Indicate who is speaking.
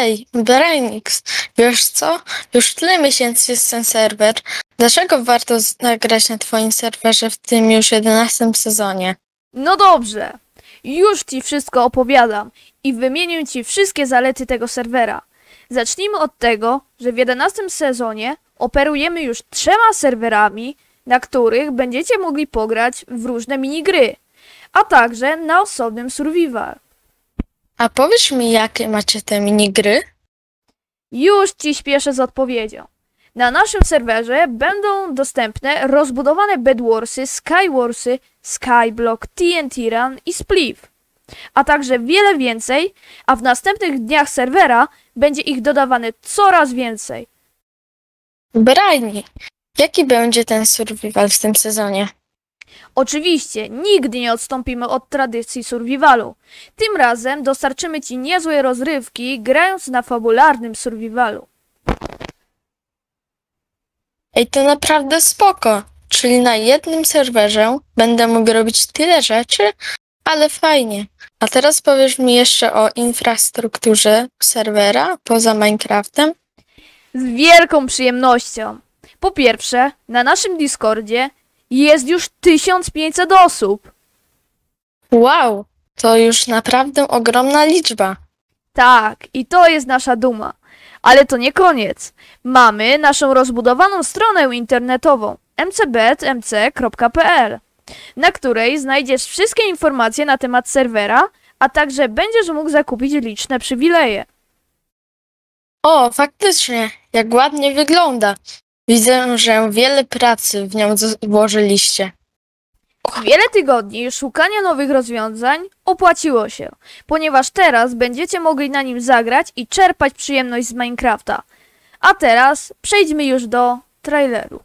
Speaker 1: Ej, Brainix, wiesz co? Już tyle miesięcy jest ten serwer. Dlaczego warto nagrać na twoim serwerze w tym już 11 sezonie?
Speaker 2: No dobrze, już ci wszystko opowiadam i wymienię ci wszystkie zalety tego serwera. Zacznijmy od tego, że w 11 sezonie operujemy już trzema serwerami, na których będziecie mogli pograć w różne minigry, a także na osobnym survival.
Speaker 1: A powiedz mi, jakie macie te minigry?
Speaker 2: Już ci śpieszę z odpowiedzią. Na naszym serwerze będą dostępne rozbudowane Bedwarsy, Skywarsy, Skyblock, TNT Run i Spliff. A także wiele więcej, a w następnych dniach serwera będzie ich dodawane coraz więcej.
Speaker 1: Brani, jaki będzie ten survival w tym sezonie?
Speaker 2: Oczywiście, nigdy nie odstąpimy od tradycji survivalu. Tym razem dostarczymy ci niezłe rozrywki, grając na fabularnym survivalu.
Speaker 1: Ej, to naprawdę spoko. Czyli na jednym serwerze będę mógł robić tyle rzeczy, ale fajnie. A teraz powiesz mi jeszcze o infrastrukturze serwera poza Minecraftem?
Speaker 2: Z wielką przyjemnością. Po pierwsze, na naszym Discordzie jest już 1500 osób.
Speaker 1: Wow, to już naprawdę ogromna liczba.
Speaker 2: Tak, i to jest nasza duma. Ale to nie koniec. Mamy naszą rozbudowaną stronę internetową mcbetmc.pl, na której znajdziesz wszystkie informacje na temat serwera, a także będziesz mógł zakupić liczne przywileje.
Speaker 1: O, faktycznie, jak ładnie wygląda. Widzę, że wiele pracy w nią włożyliście.
Speaker 2: Wiele tygodni szukania nowych rozwiązań opłaciło się, ponieważ teraz będziecie mogli na nim zagrać i czerpać przyjemność z Minecrafta. A teraz przejdźmy już do traileru.